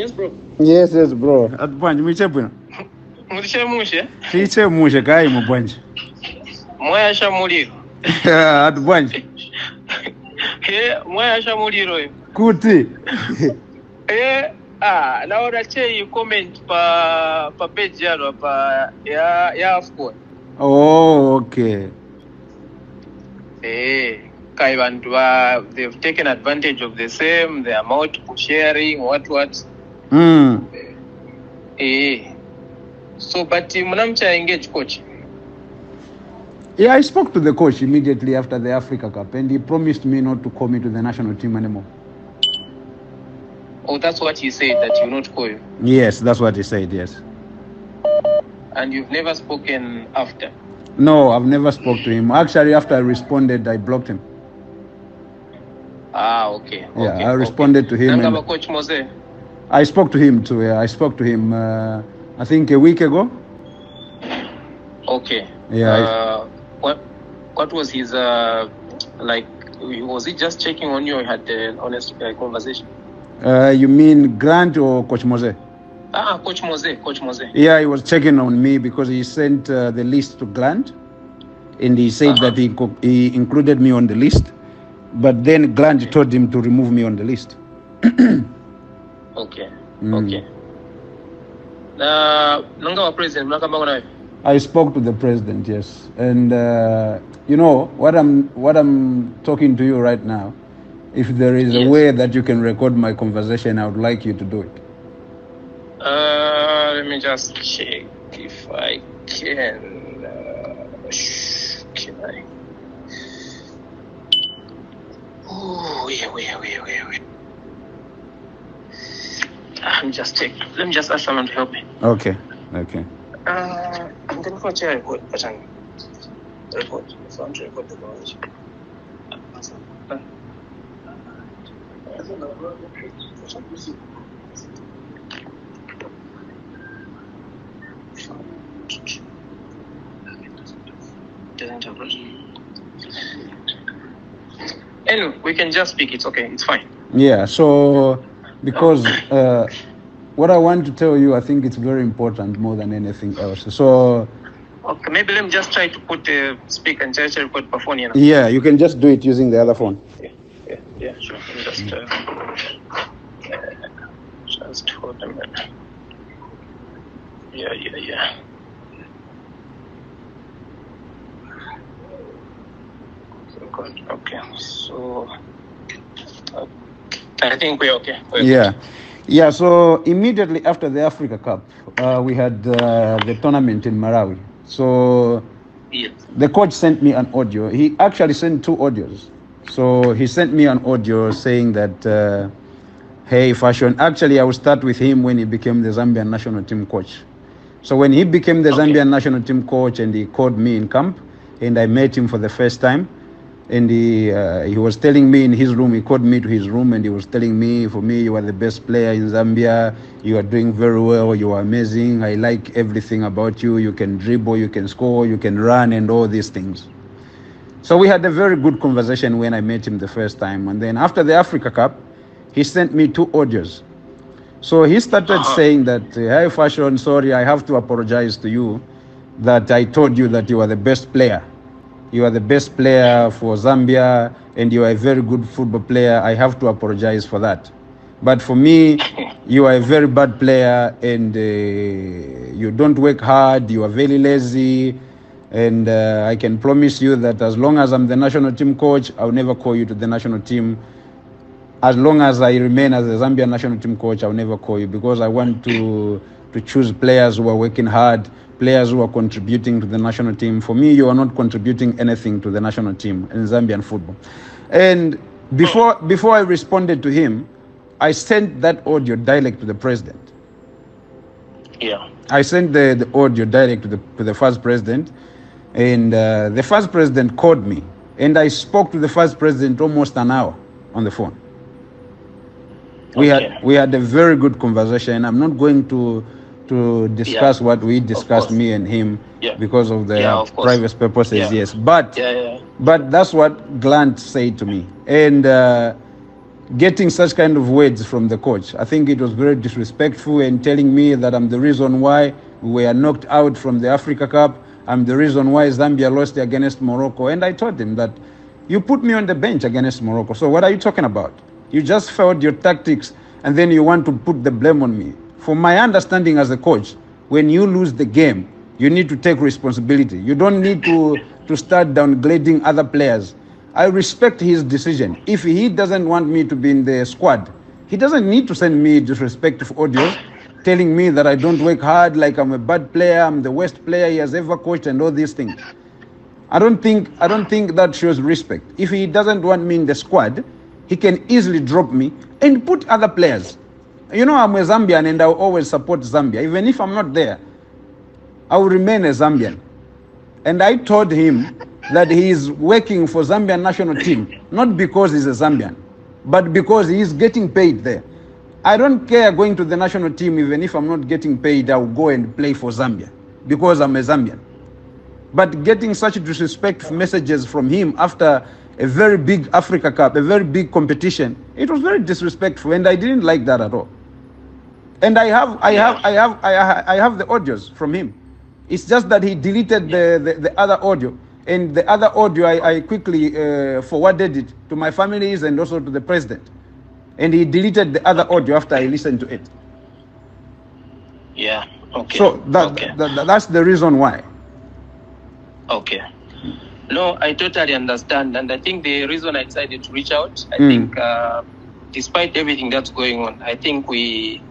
Yes, bro. Yes, yes, bro. Ati bwanji muiche bwino. Mulishe mushe. Tiche mushe kai mu bwanji. Mwaya sha muliro. Ati bwanji. He, mwaya sha muliro yo. Kuti. Eh, ah, naona chei comment pa pa page yano pa ya ya Afcon. Oh, okay. Eh, kai bantu they've taken advantage of the same, the amount sharing what what. Mm. Eh. So but mnamcha engage coach. Yeah, I spoke to the coach immediately after the Africa Cup and he promised me not to call me to the national team anymore. Oh, that's what he said that you not call you. Yes, that's what he said, yes. And you've never spoken after. No, I've never spoke to him. Actually, after I responded, I blocked him. Ah, okay. Yeah, okay, I responded to him and- coach Mose. I spoke to him too. Yeah, I spoke to him. Uh, I think a week ago. Okay. Yeah, Uh, what what was his uh like? Was he just checking on you or had an honest uh, conversation? Uh, you mean Grant or Coach Mose? Ah, Coach Mose, Coach Mose. Yeah, he was checking on me because he sent uh, the list to Grant, and he said Uh-huh. that he co- he included me on the list, but then Grant told him to remove me on the list. Okay. Mm. Okay. Uh, nanga wa president mnakamba naye. I spoke to the president, yes, and uh, you know what I'm what I'm talking to you right now. If there is a way that you can record my conversation, I would like you to do it. Uh, let me just check if I can. Uh, can I? Oh, yeah, yeah, yeah, yeah, yeah. Ah, Let me just check. Let me just ask someone to help me. Okay, okay. Uh, I'm going to share report. Pachang. Report. If I want to record the knowledge. Doesn't have. Anyway, we can just speak. It's okay. It's fine. Yeah, so because uh, what I want to tell you, I think it's very important more than anything else. So Okay, maybe let me just try to put the speaker and just record per phone. You know? yeah, you can just do it using the other phone. Yeah, yeah, yeah, sure. Just, uh, just hold a minute. Yeah, yeah, yeah. Okay, so uh, I think we're okay. We're Yeah, yeah. So immediately after the Africa Cup, uh, we had uh, the tournament in Malawi. So good. Yeah. the coach sent me an audio. He actually sent two audios. So he sent me an audio saying that, uh, hey, fashion. Actually, I will start with him when he became the Zambian national team coach. So when he became the Okay. Zambian national team coach and he called me in camp, and I met him for the first time, and he uh, he was telling me in his room. He called me to his room and he was telling me, for me, you are the best player in Zambia. You are doing very well. You are amazing. I like everything about you. You can dribble. You can score. You can run, and all these things. So we had a very good conversation when I met him the first time. And then after the Africa Cup, he sent me two audios. So he started Uh-huh. saying that, hey, Fashion, sorry, I have to apologize to you that I told you that you are the best player. You are the best player for Zambia and you are a very good football player. I have to apologize for that. But for me, you are a very bad player and uh, you don't work hard, you are very lazy. And uh, I can promise you that as long as I'm the national team coach, I'll never call you to the national team as long as I remain as the Zambian national team coach, I'll never call you because I want to to choose players who are working hard, players who are contributing to the national team. For me, you are not contributing anything to the national team in Zambian football. And before before I responded to him, I sent that audio direct to the president. Yeah. I sent the, the audio direct to the to the first president, and uh, the first president called me, and I spoke to the first president almost an hour on the phone. We Okay. had we had a very good conversation. I'm not going to to discuss Yeah, what we discussed, me and him, Yeah. because of the Yeah, of private purposes. Yes, but but that's what Grant said to me. And uh, getting such kind of words from the coach. I think it was very disrespectful and telling me that I'm the reason why we were knocked out from the Africa Cup. I'm the reason why Zambia lost against Morocco. And I told him that you put me on the bench against Morocco. So what are you talking about? You just failed your tactics and then you want to put the blame on me. From my understanding as a coach, when you lose the game, you need to take responsibility. You don't need to, to start downgrading other players. I respect his decision. If he doesn't want me to be in the squad, he doesn't need to send me disrespectful audios telling me that I don't work hard, like I'm a bad player, I'm the worst player he has ever coached, and all these things. I don't think I don't think that shows respect. If he doesn't want me in the squad, he can easily drop me and put other players. You know, I'm a Zambian and I'll always support Zambia. Even if I'm not there, I will remain a Zambian. And I told him that he is working for Zambian national team, not because he's a Zambian, but because he is getting paid there. I don't care going to the national team, even if I'm not getting paid, I'll go and play for Zambia because I'm a Zambian. But getting such disrespectful messages from him after a very big Africa Cup, a very big competition, it was very disrespectful, and I didn't like that at all. And I have, I have, I have, I have, I have the audios from him. It's just that he deleted the, the, the other audio, and the other audio I, I quickly uh, forwarded it to my families and also to the president, and he deleted the other audio after I listened to it. Yeah. Okay. So that, okay. that, that- that's the reason why. Okay. No, I totally understand, and I think the reason I decided to reach out, I Mm. think, uh, despite everything that's going on, I think we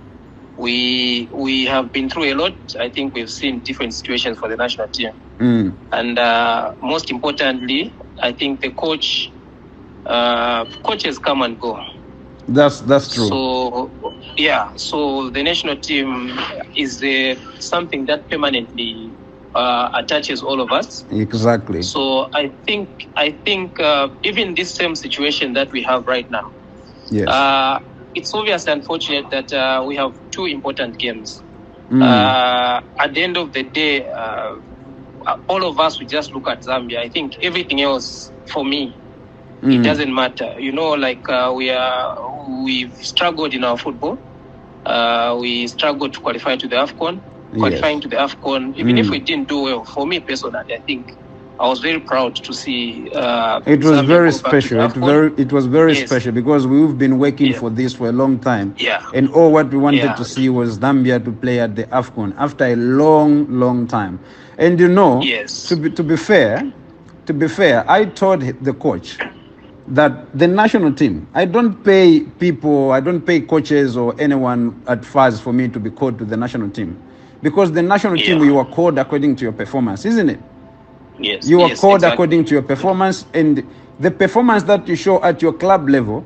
we we have been through a lot. I think we've seen different situations for the national team, Mm. and uh, most importantly, I think the coach uh, coaches come and go. That's that's true. So yeah, so the national team is uh, something that permanently uh, attaches all of us. exactly. So I think I think uh, even this same situation that we have right now, Yes. Uh, it's obvious and unfortunate that uh, we have two important games. Mm. Uh, at the end of the day, uh, all of us we just look at Zambia. I think everything else for me it Mm. doesn't matter. You know, like uh, we are we've struggled in our football. Uh, we struggled to qualify to the Afcon. Qualifying to the Afcon, even if Mm. we didn't do well, for me personally, I think I was very proud to see. Uh, It was very go back to special. It very it was very Yes. special because we've been working Yeah. for this for a long time. Yeah. And all what we wanted Yeah. to see was Zambia to play at the AFCON after a long, long time. And you know, Yes. to be to be fair, to be fair, I told the coach that the national team, I don't pay people, I don't pay coaches or anyone at FAZ for me to be called to the national team. Because the national team Yeah. you are called according to your performance, isn't it? Yes. You are yes, called exactly. according to your performance, and the performance that you show at your club level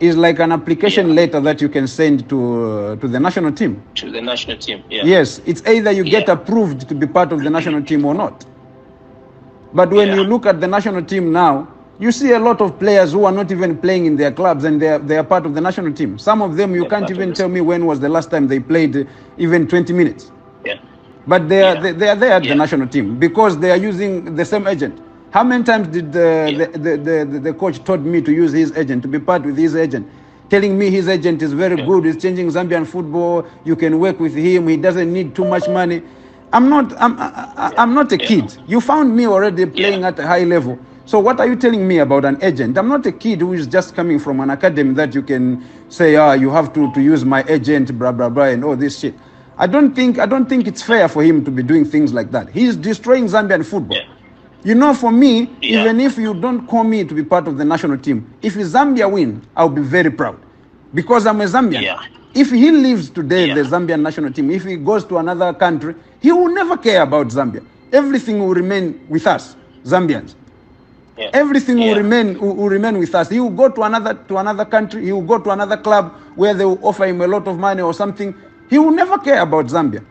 is like an application Yeah. letter that you can send to uh, to the national team. to the national team. Yeah. Yes, it's either you get Yeah. approved to be part of the national team or not. But when you look at the national team now, you see a lot of players who are not even playing in their clubs and they are, they are part of the national team. Some of them you They're can't even tell me when was the last time they played even 20 minutes. But they are Yeah. they, they are there at Yeah. the national team because they are using the same agent. How many times did the, Yeah. the, the, the, the coach told me to use his agent to be part with his agent, telling me his agent is very good, he's changing Zambian football. You can work with him. He doesn't need too much money. I'm not I'm I, I'm not a kid. You found me already playing at a high level. So what are you telling me about an agent? I'm not a kid who is just coming from an academy that you can say, ah, you have to, to use my agent, blah blah blah, and all this shit. I don't think I don't think it's fair for him to be doing things like that. He's destroying Zambian football. Yeah. You know, for me, Yeah. even if you don't call me to be part of the national team, if Zambia win, I'll be very proud because I'm a Zambian. Yeah. If he leaves today, Yeah. the Zambian national team, if he goes to another country, he will never care about Zambia. Everything will remain with us, Zambians. Yeah. Everything will remain will, will remain with us. He will go to another to another country. He will go to another club where they will offer him a lot of money or something. He will never care about Zambia.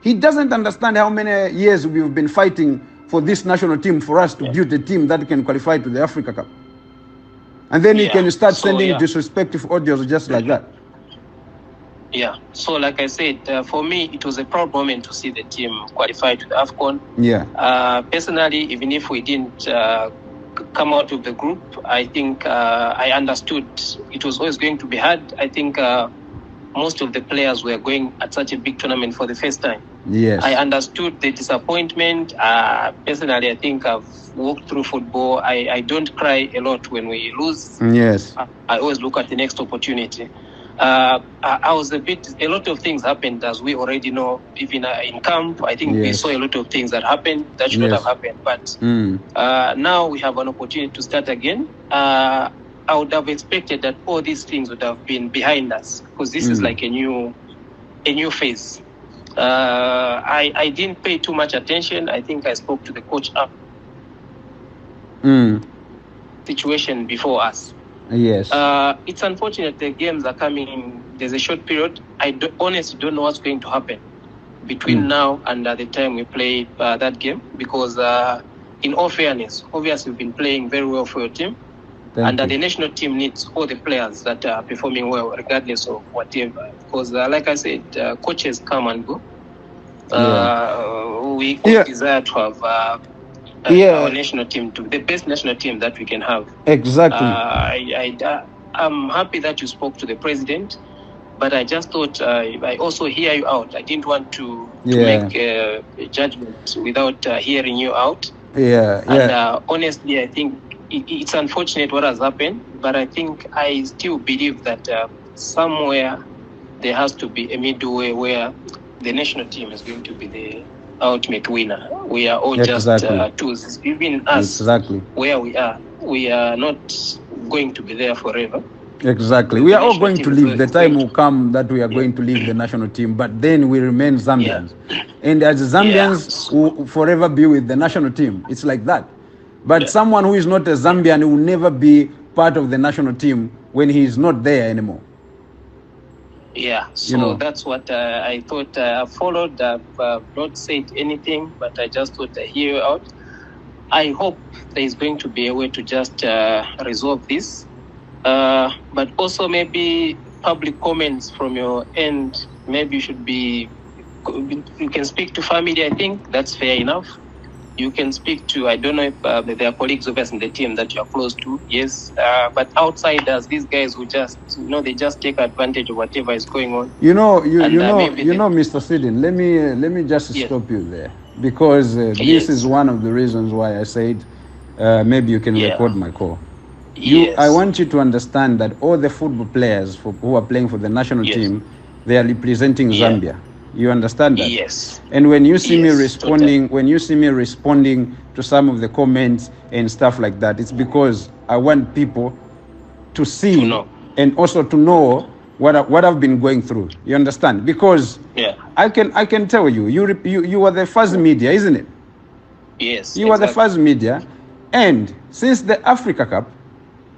He doesn't understand how many years we've been fighting for this national team for us to build a team that can qualify to the Africa Cup. And then he can start So, sending yeah. disrespectful audios just like that. Yeah. So, like I said, uh, for me, it was a proud moment to see the team qualify to the AFCON. Yeah. Uh, personally, even if we didn't uh, come out of the group. I think uh, I understood it was always going to be hard. I think uh, most of the players were going at such a big tournament for the first time. Yes. I understood the disappointment. Uh, personally, I think I've walked through football. I, I don't cry a lot when we lose. Yes. I, I always look at the next opportunity. Uh, I, I was a bit, a lot of things happened as we already know, even uh, in camp. I think we saw a lot of things that happened that should Yes. not have happened. But Mm. uh, now we have an opportunity to start again. I would have expected that all these things would have been behind us because this is Mm. like a new, a new phase. Uh, I, I didn't pay too much attention. I think I spoke to the coach up Mm. situation before us. Yes. Uh, it's unfortunate the games are coming in. There's a short period. I do, honestly don't know what's going to happen between Mm. now and uh, the time we play uh, that game because, uh, in all fairness, obviously we've been playing very well for your team. Thank and you. the national team needs all the players that are performing well, regardless of whatever. Because, uh, like I said, uh, coaches come and go. Uh, we all Yeah. desire to have uh, uh, Yeah. our national team, to the best national team that we can have. exactly. Uh, I, I, I'm happy that you spoke to the president, but I just thought uh, I also hear you out. I didn't want to, to make uh, a judgment without uh, hearing you out. yeah. And Yeah. uh, honestly, I think it, it's unfortunate what has happened, but I think I still believe that uh, somewhere there has to be a midway where the national team is going to be the ultimate winner. We are all just Exactly. uh, tools. Even us, exactly. where we are, we are not going to be there forever. Exactly. We are all going to leave. The time will come that we are going to leave the national team, but then we remain Zambians. And as Zambians Yeah. will forever be with the national team. It's like that. But Yeah. someone who is not a Zambian will never be part of the national team when he is not there anymore. Yeah, so know. that's what uh, I thought. Uh, I followed. I've uh, not said anything, but I just thought I hear you out. I hope there is going to be a way to just uh, resolve this, uh, but also maybe public comments from your end. Maybe you should be. You can speak to family. I think that's fair enough. You can speak to. I don't know if uh, there are colleagues of us in the team that you are close to. Yes, uh, but outsiders, these guys who just you know they just take advantage of whatever is going on. You know, you, And, you uh, know, maybe you know, Mr. Sidin. Let me uh, let me just Yes. stop you there because uh, this is one of the reasons why I said uh, maybe you can Yeah. record my call. You, Yes. I want you to understand that all the football players for, who are playing for the national team, they are representing Yeah. Zambia. You understand that? Yes. And when you see me Yes, responding, when you see me responding to some of the comments and stuff like that, it's because I want people to see To know. and also to know what I, what I've been going through. You understand? Because Yeah. I can I can tell you, you you you are the first media, isn't it? Yes. You are the first media, and since the Africa Cup,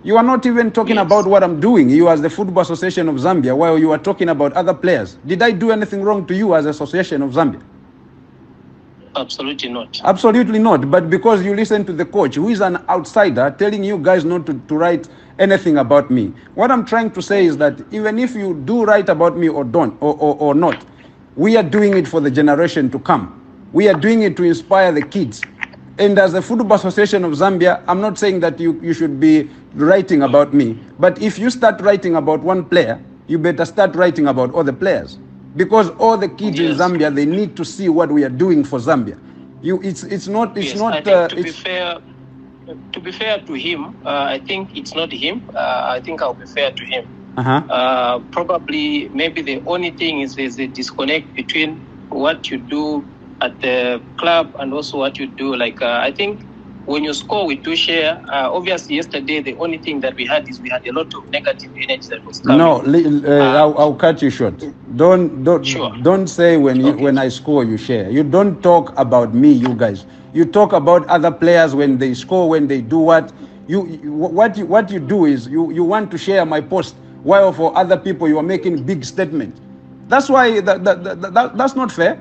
you are not even talking Yes. about what I'm doing. You as the Football Association of Zambia, while you are talking about other players. Did I do anything wrong to you as Association of Zambia? Absolutely not. Absolutely not. But because you listen to the coach, who is an outsider, telling you guys not to, to write anything about me. What I'm trying to say is that even if you do write about me or don't or, or, or not, we are doing it for the generation to come. We are doing it to inspire the kids. And as a Football Association of Zambia, I'm not saying that you, you should be writing about me. But if you start writing about one player, you better start writing about other players. Because all the kids in Zambia, they need to see what we are doing for Zambia. You, it's, it's not, it's yes. not, uh, to be fair, to be fair to him, uh, I think it's not him. Uh, I think I'll be fair to him. uh-huh. Uh, probably, maybe the only thing is there's a disconnect between what you do at the club and also what you do. Like uh, I think when you score, we do share. Uh, obviously, yesterday the only thing that we had is we had a lot of negative energy that was coming. No, uh, Uh, I'll, I'll cut you short. Don't don't Sure. don't say when you Okay. when I score you share. You don't talk about me, you guys. You talk about other players when they score, when they do what. You you- what you what you do is you you want to share my post, while for other people you are making big statements. That's why that, that, that, that that's not fair.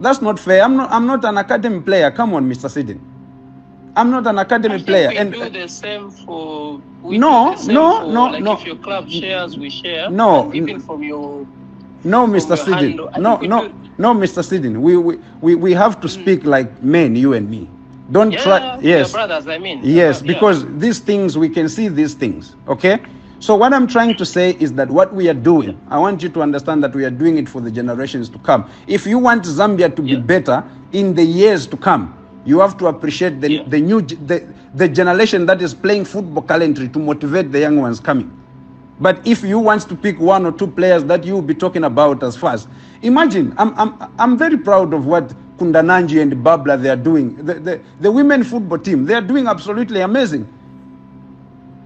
That's not fair. I'm not I'm not an academy player. Come on, Mr. Sidin. I'm not an I academy think player. we and do the same for. No, same no, for, no, like no. If your club shares, we share. No, even from your. No, from Mr. Sidin. No, no, do- no, Mr. Sidin. We, we, we, we have to hmm. speak like men, you and me. Don't Yeah, try. Yes. brothers. I mean. Yes, Yeah. because these things, we can see these things, okay? So, what I'm trying to say is that what we are doing, I want you to understand that we are doing it for the generations to come. If you want Zambia to be Yeah. better in the years to come, you have to appreciate the, Yeah. the new the, the generation that is playing football currently to motivate the young ones coming. But if you want to pick one or two players that you will be talking about as fast, imagine, I'm, I'm, I'm very proud of what Kundananji and Babla they are doing. The, the, the women football team, they are doing absolutely amazing.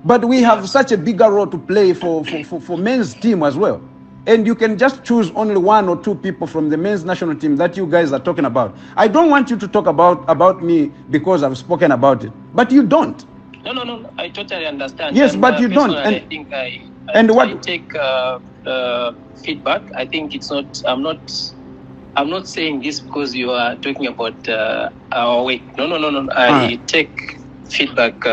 But we have such a bigger role to play for, for, for, for men's team as well. And you can just choose only one or two people from the men's national team that you guys are talking about. I don't want you to talk about, about me because I've spoken about it. But you don't. No, no, no. I totally understand. Yes, And, but uh, you don't, and- I think I, I, and what- I take uh, uh, feedback. I think it's not. I'm not. I'm not saying this because you are talking about uh, our weight. No, no, no, no. I Ah. take feedback.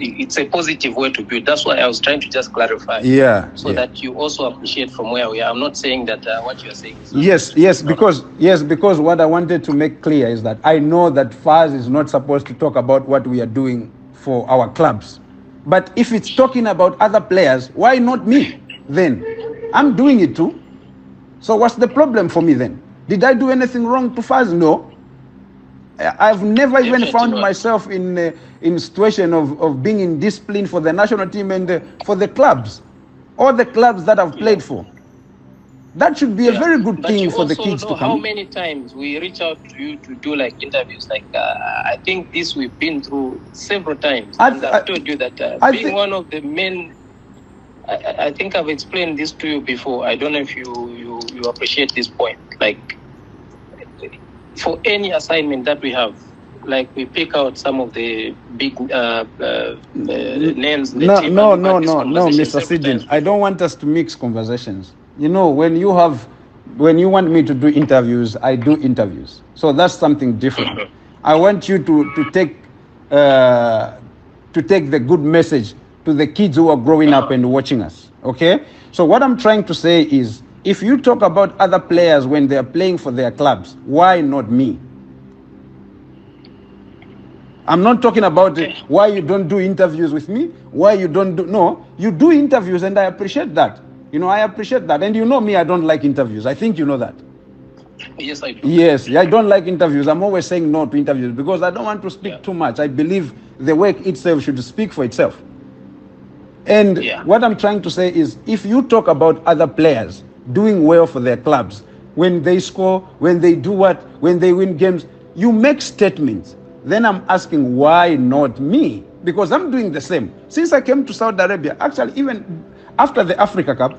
It- it's a positive way to build. That's why I was trying to just clarify. Yeah. So yeah. that you also appreciate from where we are. I'm not saying that uh, what you are saying is. Yes, yes, because yes, because what I wanted to make clear is that I know that Faz is not supposed to talk about what we are doing for our clubs. But if it's talking about other players, why not me? Then I'm doing it too. So what's the problem for me then? Did I do anything wrong to Faz? No. I've never even found myself in uh, in situation of, of being in discipline for the national team and uh, for the clubs, all the clubs that I've played for. That should be a very good but thing for the kids to How many times we reach out to you to do like interviews? Like uh, I think this we've been through several times, I- and I- I've told you that uh, being one of the main I- I, I think I've explained this to you before. I don't know if you you, you appreciate this point. Like for any assignment that we have, like we pick out some of the big uh, uh, uh, names. No, no, no, no, no, Mr. Sidin. I don't want us to mix conversations. You know, when you have, when you want me to do interviews, I do interviews. So that's something different. I want you to to take, uh, to take the good message to the kids who are growing up and watching us. Okay. So what I'm trying to say is, if you talk about other players when they are playing for their clubs, why not me? I'm not talking about why you don't do interviews with me, why you don't do no, you do interviews and I appreciate that. You know, I appreciate that. And you know me, I don't like interviews. I think you know that. Yes, I do. Yes, I don't like interviews. I'm always saying no to interviews because I don't want to speak Yeah. too much. I believe the work itself should speak for itself. And Yeah. what I'm trying to say is if you talk about other players doing well for their clubs, when they score, when they do what, when they win games, you make statements. Then I'm asking why not me? Because I'm doing the same. Since I came to Saudi Arabia, actually, even after the Africa Cup,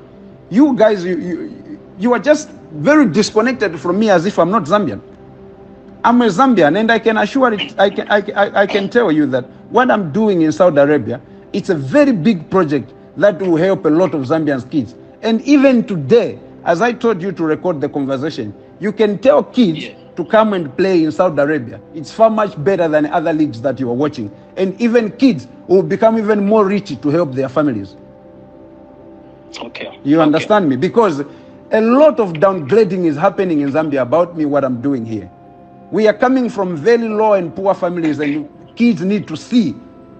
you guys, you, you, you are just very disconnected from me as if I'm not Zambian. I'm a Zambian, and I can assure it, I can, I, I, I can tell you that what I'm doing in Saudi Arabia, it's a very big project that will help a lot of Zambian kids. And even today, as I told you to record the conversation, you can tell kids Yeah. to come and play in Saudi Arabia. It's far much better than other leagues that you are watching. And even kids will become even more rich to help their families. Okay. You Okay. understand me? Because a lot of downgrading is happening in Zambia about me, what I'm doing here. We are coming from very low and poor families, and kids need to see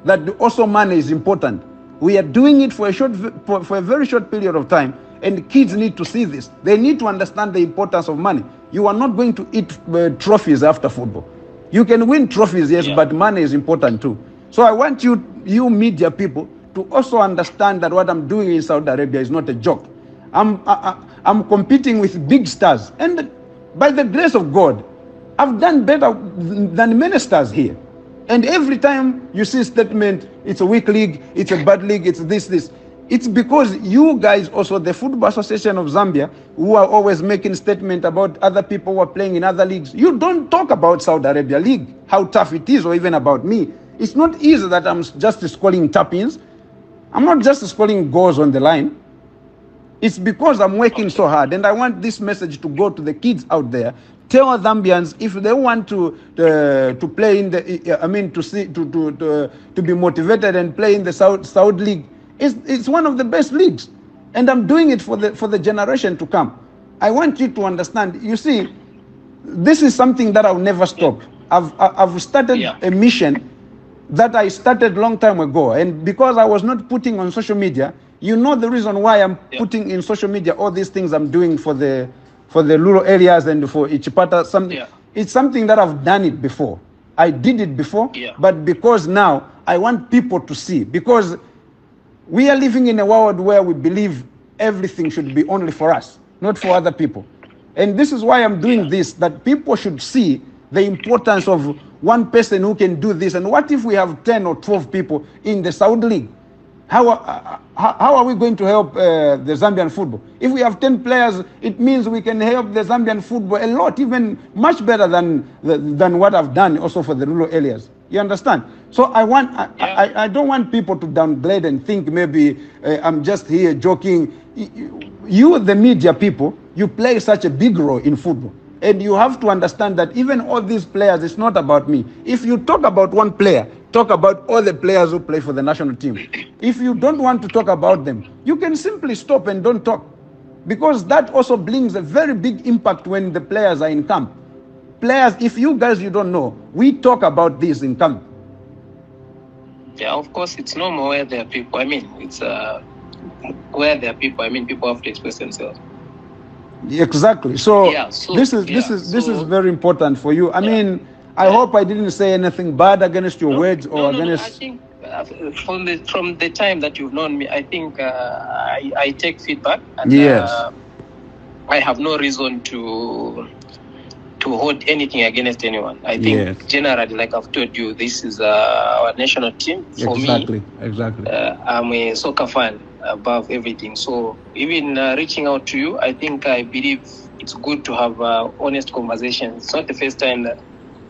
that also money is important. We are doing it for a short, for, a very short period of time, and kids need to see this. They need to understand the importance of money. You are not going to eat uh, trophies after football. You can win trophies, yes, Yeah. but money is important too. So I want you, you media people, to also understand that what I'm doing in Saudi Arabia is not a joke. I'm, I, I- I'm competing with big stars, and by the grace of God, I've done better than many stars here. And every time you see statement, it's a weak league, it's a bad league, it's this, this. It's because you guys also, the Football Association of Zambia, who are always making statement about other people who are playing in other leagues, you don't talk about Saudi Arabia League, how tough it is, or even about me. It's not easy that I'm just scoring tap-ins. I'm not just scoring goals on the line. It's because I'm working so hard, and I want this message to go to the kids out there. Tell Zambians if they want to uh, to play in the, I mean, to see to to to, to be motivated and play in the South South League. It's it's one of the best leagues, and I'm doing it for the for the generation to come. I want you to understand. You see, this is something that I'll never stop. I've, I've started Yeah. a mission that I started long time ago. And because I was not putting on social media, you know the reason why I'm Yeah. putting in social media all these things I'm doing for the for the rural areas and for Ichipata. Something Yeah. it's something that I've done it before. I did it before, Yeah. but because now I want people to see because we are living in a world where we believe everything should be only for us, not for other people. And this is why I'm doing Yeah. this, that people should see the importance of one person who can do this. And what if we have 10 or 12 people in the Saudi League? How, are- how, how are we going to help uh, the Zambian football? If we have 10 players, it means we can help the Zambian football a lot, even much better than, than what I've done also for the rural areas. You understand? So I want, I, Yeah. I, I don't want people to downgrade and think maybe uh, I'm just here joking. You, the media people, you play such a big role in football. And you have to understand that even all these players, it's not about me. If you talk about one player, talk about all the players who play for the national team. If you don't want to talk about them, you can simply stop and don't talk. Because that also brings a very big impact when the players are in camp. Players, if you guys you don't know, we talk about this in camp. Yeah, of course, it's normal where there are people. I mean, it's uh, where there are people. I mean, people have to express themselves. Exactly. So, Yeah, so- this is this yeah, is this is very important for you. I Yeah. mean, I hope I didn't say anything bad against your No, words or no, no, no, I against. think uh, from the from the time that you've known me, I think uh, I, I take feedback. And, Yes. Uh, I have no reason to to hold anything against anyone. I think Yes. generally, like I've told you, this is uh, our national team. For me, exactly. Exactly. uh, I'm a soccer fan above everything. So even uh, reaching out to you, I think I believe it's good to have uh, honest conversations. It's not the first time that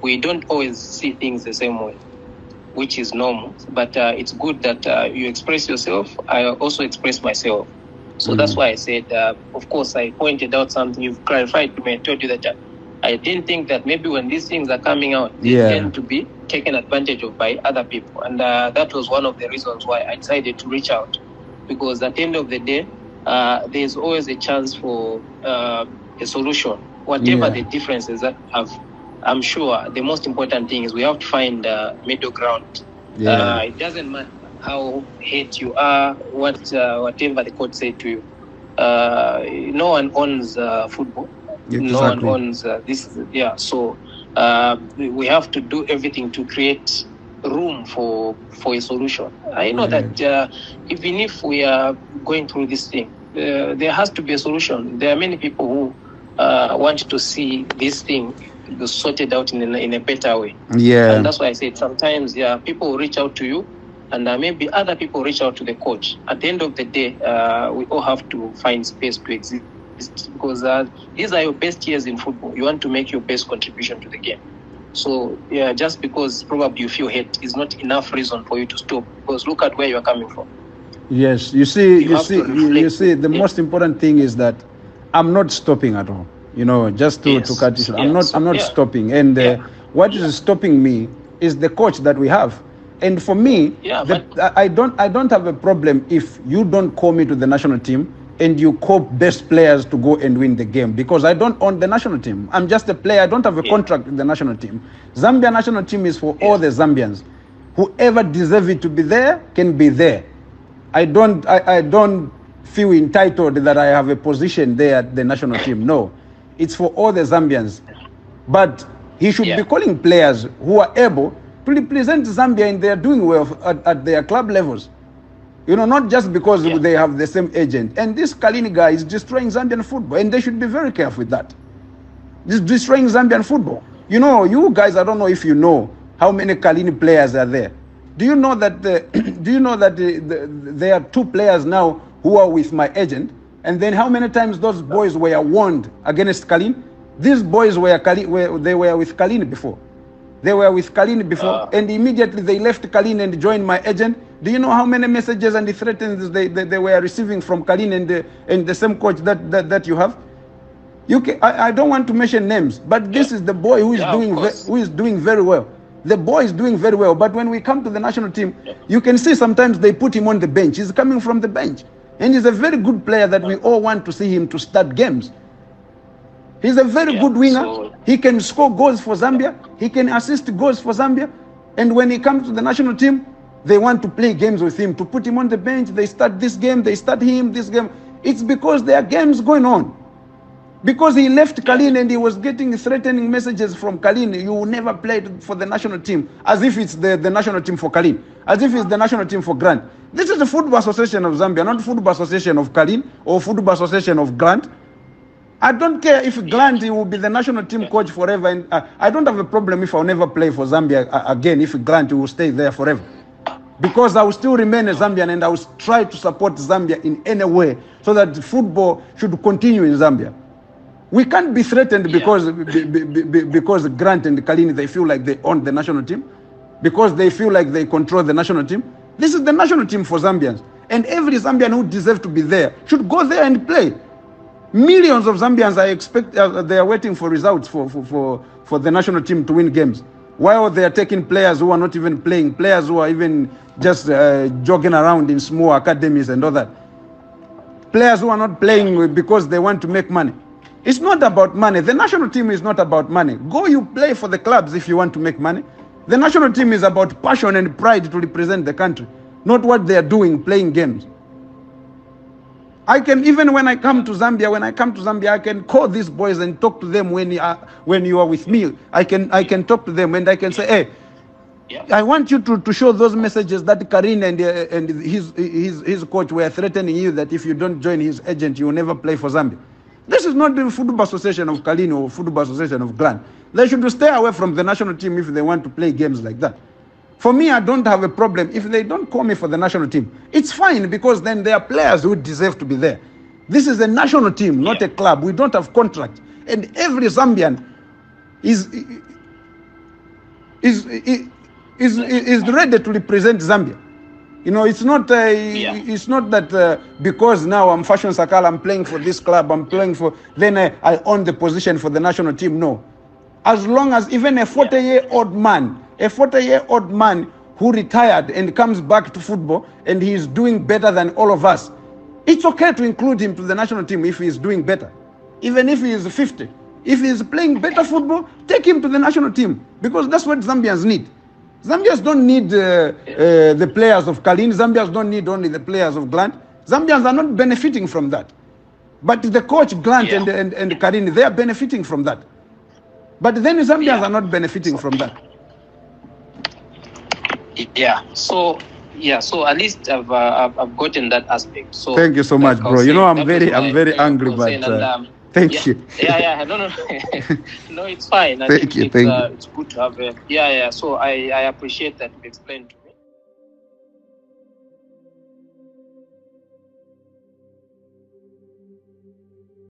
we don't always see things the same way, which is normal. But uh, it's good that uh, you express yourself. I also express myself. So that's Mhm. why I said, uh, of course, I pointed out something. You've clarified to me. I told you that I didn't think that maybe when these things are coming out, they Yeah. tend to be taken advantage of by other people. And uh, that was one of the reasons why I decided to reach out. Because at the end of the day, uh, there's always a chance for uh, a solution. Whatever Yeah. the differences that have, I'm sure the most important thing is we have to find uh, middle ground. Yeah. Uh, it doesn't matter how hate you are, what uh, whatever the court said to you. Uh, no one owns uh, football. No one Exactly. owns uh, this. Yeah, so uh, we have to do everything to create room for for a solution. I know that uh, even if we are going through this thing, uh, there has to be a solution. There are many people who uh, want to see this thing sorted out in a, in a better way. yeah. And that's why I said sometimes, yeah, people reach out to you, and uh, maybe other people reach out to the coach. At the end of the day, uh, we all have to find space to exist because uh, these are your best years in football. You want to make your best contribution to the game. So, yeah, just because probably you feel hate is not enough reason for you to stop. Because look at where you are coming from. Yes, you see, You you, see, you, you see. The Yeah. most important thing is that I'm not stopping at all. You know, just to, to cut it short, I'm not. I'm not yeah. stopping. And uh, Yeah. what is stopping me is the coach that we have. And for me, Yeah, the, I don't. I don't have a problem if you don't call me to the national team and you call best players to go and win the game because I don't own the national team. I'm just a player. I don't have a Yeah. contract with the national team. Zambia national team is for all the Zambians. Whoever deserves it to be there can be there. I don't I, I don't feel entitled that I have a position there at the national team. No. It's for all the Zambians. But he should Yeah. be calling players who are able to represent Zambia and they are doing well at, at their club levels. You know, not just because Yeah. they have the same agent. And this Kalini guy is destroying Zambian football, and they should be very careful with that. This destroying Zambian football. You know, you guys, I don't know if you know how many Kalini players are there. Do you know that? The, do you know that the, the, there are two players now who are with my agent? And then how many times those boys were warned against Kalin? These boys were, Kalin, were they were with Kalin before. They were with Kalin before, Ah. and immediately they left Kalin and joined my agent. Do you know how many messages and the threats they, they, they were receiving from Kalin and the, and the same coach that, that, that you have? You can, I, I don't want to mention names, but this Yeah. is the boy who is Yeah, doing who is doing very well. The boy is doing very well, but when we come to the national team, you can see sometimes they put him on the bench. He's coming from the bench, and he's a very good player that we all want to see him to start games. He's a very Yeah, good winger. so- he can score goals for Zambia. He can assist goals for Zambia. And when he comes to the national team, they want to play games with him, to put him on the bench. They start this game, they start him, this game. It's because there are games going on. Because he left Kalin and he was getting threatening messages from Kalin, you will never play for the national team, as if it's the, the national team for Kalin, as if it's the national team for Grant. This is the Football Association of Zambia, not Football Association of Kalin or Football Association of Grant. I don't care if Grant will be the national team coach forever. And uh, I don't have a problem if I'll never play for Zambia uh, again, if Grant will stay there forever. Because I will still remain a Zambian and I will try to support Zambia in any way so that football should continue in Zambia. We can't be threatened Yeah. because be- be- be- because Grant and Kalini they feel like they own the national team, because they feel like they control the national team. This is the national team for Zambians, and every Zambian who deserves to be there should go there and play. Millions of Zambians are expect uh, they are waiting for results for, for, for, for the national team to win games, while they are taking players who are not even playing, players who are even just uh, jogging around in small academies and all that players who are not playing because they want to make money. It's not about money. The national team is not about money. Go you play for the clubs if you want to make money. The national team is about passion and pride to represent the country, not what they are doing playing games. I can even when I come to Zambia, when I come to Zambia, I can call these boys and talk to them when you are when you are with me. I can I can talk to them and I can say, hey, Yeah. I want you to, to show those messages that Karin and, uh, and his, his, his coach were threatening you that if you don't join his agent, you will never play for Zambia. This is not the Football Association of Kalini or Football Association of Glan. They should stay away from the national team if they want to play games like that. For me, I don't have a problem if they don't call me for the national team. It's fine because then there are players who deserve to be there. This is a national team, not Yeah. a club. We don't have contract. And every Zambian is is is is ready to represent Zambia. You know, it's not uh, it's not that uh, because now I'm Fashion Sakala, I'm playing for this club, I'm playing for then I, I own the position for the national team. No, as long as even a 40 year old man, a 40 year old man who retired and comes back to football and he is doing better than all of us, it's okay to include him to the national team if he is doing better, even if he is 50. If he is playing better football, take him to the national team because that's what Zambians need. Zambians don't need uh, uh, the players of Kalin. Zambians don't need only the players of Grant. Zambians are not benefiting from that. But the coach Grant Yeah. and, and, and Karin, they are benefiting from that. But then Zambians Yeah. are not benefiting from that. Yeah. So yeah. So at least I've uh, I've, gotten that aspect. So Thank you so much, bro. You know, I'm very- I'm very angry, but, and, uh, um, thank yeah, you. Yeah, yeah. No, no, no. it's fine. I Thank think you, It's, thank uh, you. it's good to have yeah, yeah. So I I appreciate that you explained